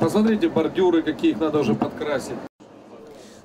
Посмотрите бордюры, какие их надо уже подкрасить.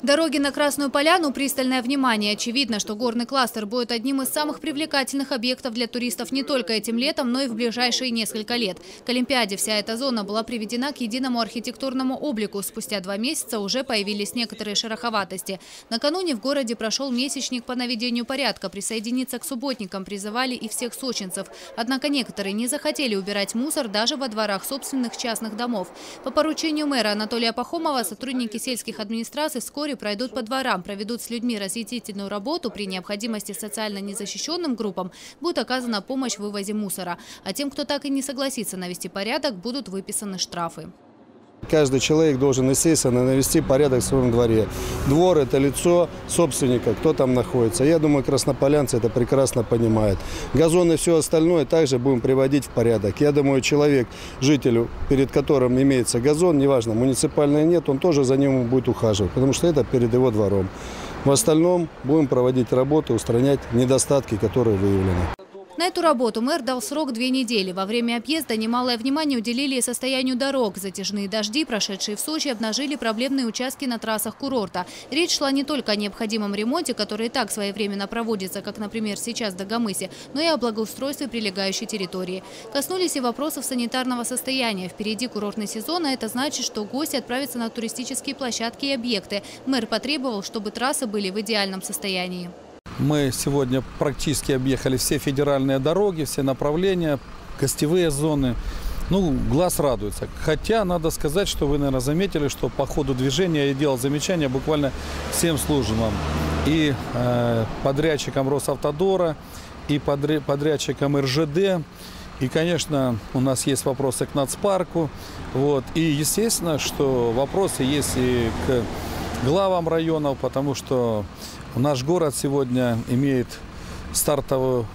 Дороги на Красную Поляну – пристальное внимание. Очевидно, что горный кластер будет одним из самых привлекательных объектов для туристов не только этим летом, но и в ближайшие несколько лет. К Олимпиаде вся эта зона была приведена к единому архитектурному облику. Спустя два месяца уже появились некоторые шероховатости. Накануне в городе прошел месячник по наведению порядка. Присоединиться к субботникам призывали и всех сочинцев. Однако некоторые не захотели убирать мусор даже во дворах собственных частных домов. По поручению мэра Анатолия Пахомова сотрудники сельских администраций вскоре пройдут по дворам, проведут с людьми разъяснительную работу. При необходимости социально незащищенным группам будет оказана помощь в вывозе мусора. А тем, кто так и не согласится навести порядок, будут выписаны штрафы. Каждый человек должен, естественно, навести порядок в своем дворе. Двор – это лицо собственника, кто там находится. Я думаю, краснополянцы это прекрасно понимают. Газон и все остальное также будем приводить в порядок. Я думаю, человек, жителю, перед которым имеется газон, неважно, муниципальный нет, он тоже за ним будет ухаживать, потому что это перед его двором. В остальном будем проводить работы, устранять недостатки, которые выявлены. На эту работу мэр дал срок две недели. Во время объезда немалое внимание уделили состоянию дорог. Затяжные дожди, прошедшие в Сочи, обнажили проблемные участки на трассах курорта. Речь шла не только о необходимом ремонте, который и так своевременно проводится, как, например, сейчас в Дагомысе, но и о благоустройстве прилегающей территории. Коснулись и вопросов санитарного состояния. Впереди курортный сезон, а это значит, что гости отправятся на туристические площадки и объекты. Мэр потребовал, чтобы трассы были в идеальном состоянии. Мы сегодня практически объехали все федеральные дороги, все направления, гостевые зоны. Ну, глаз радуется. Хотя, надо сказать, что вы, наверное, заметили, что по ходу движения я делал замечания буквально всем службам. И э, подрядчикам Росавтодора, и подрядчикам РЖД. И, конечно, у нас есть вопросы к нацпарку. Вот. И, естественно, что вопросы есть и к главам районов, потому что наш город сегодня имеет стартовую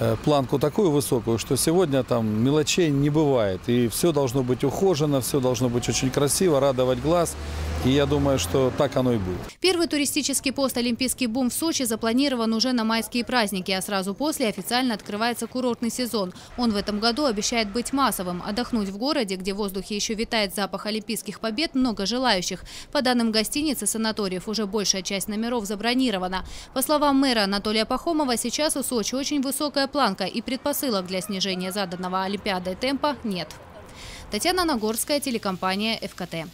э, планку такую высокую, что сегодня там мелочей не бывает. И все должно быть ухожено, все должно быть очень красиво, радовать глаз. И я думаю, что так оно и будет. Первый туристический пост «Олимпийский бум» в Сочи запланирован уже на майские праздники, а сразу после официально открывается курортный сезон. Он в этом году обещает быть массовым. Отдохнуть в городе, где в воздухе еще витает запах олимпийских побед, много желающих. По данным гостиниц и санаториев, уже большая часть номеров забронирована. По словам мэра Анатолия Пахомова, сейчас у Сочи очень высокая планка и предпосылок для снижения заданного Олимпиадой темпа нет. Татьяна Нагорская, телекомпания «ФКТ».